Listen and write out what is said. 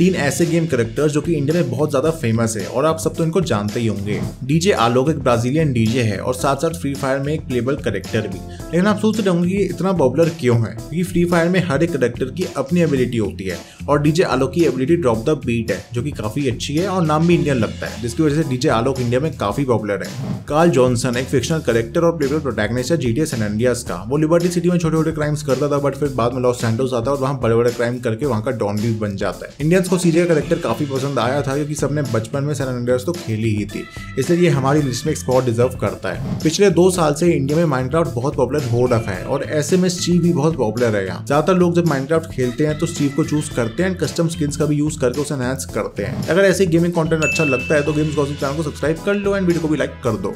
तीन ऐसे game characters जो कि इंडिया में बहुत ज़्यादा फ़ेमस है, और आप सब तो इनको जानते ही होंगे। डीजे आलोक एक ब्राजीलियन डीजे है, और साथ साथ फ्री फायर में एक प्लेबल करेक्टर भी। लेकिन आप सोच रहे होंगे इतना पॉपुलर क्यों है? क्योंकि फ्री फायर में हर एक करेक्टर की अपनी एबिलिटी होती है, और डीजे आलोक की एबिलिटी ड्रॉप द बीट है, जो कि काफ़ी अच्छी है, और नाम भी इंडियन लगता है। जिसकी वजह से डीजे आलोक इंडिया में काफ़ी पॉपुलर है। कार्ल जॉनसन एक फिक्शनल करेक्टर और प्लेबल प्रोटैगनिस्ट है जीटीए सैन एंड्रियास का। वो लिबर्टी सिटी में छोटे छोटे क्राइम्स करता था बट फिर बाद में लॉस सैंटोस आता है, और वहाँ बड़े बड़े क्राइम करके वहाँ का डॉन भी बन जाता है। इंडियंस को का करेक्टर काफ़ी पसंद आया था, क्योंकि सबने बचपन में सैन एंड्रियास तो खेली ही थी। इसलिए ये हमारी लिस्ट में स्पॉट डिजर्व करता है। पिछले दो साल से इंडिया में माइनक्राफ्ट बहुत पॉपुलर हो रखा है, और ऐसे में स्टीव भी बहुत पॉपुलर है यहाँ। ज़्यादातर लोग जब माइनक्राफ्ट खेलते हैं तो स्टीव को चूज़ करते हैं कस्टम स्किन्स का भी यूज़ करके उसे एनहांस करते हैं। अगर ऐसे गेमिंग कॉन्टेंट अच्छा लगता है तो गेम्स चैनल को सब्सक्राइब कर लो एंड वीडियो को भी लाइक कर दो।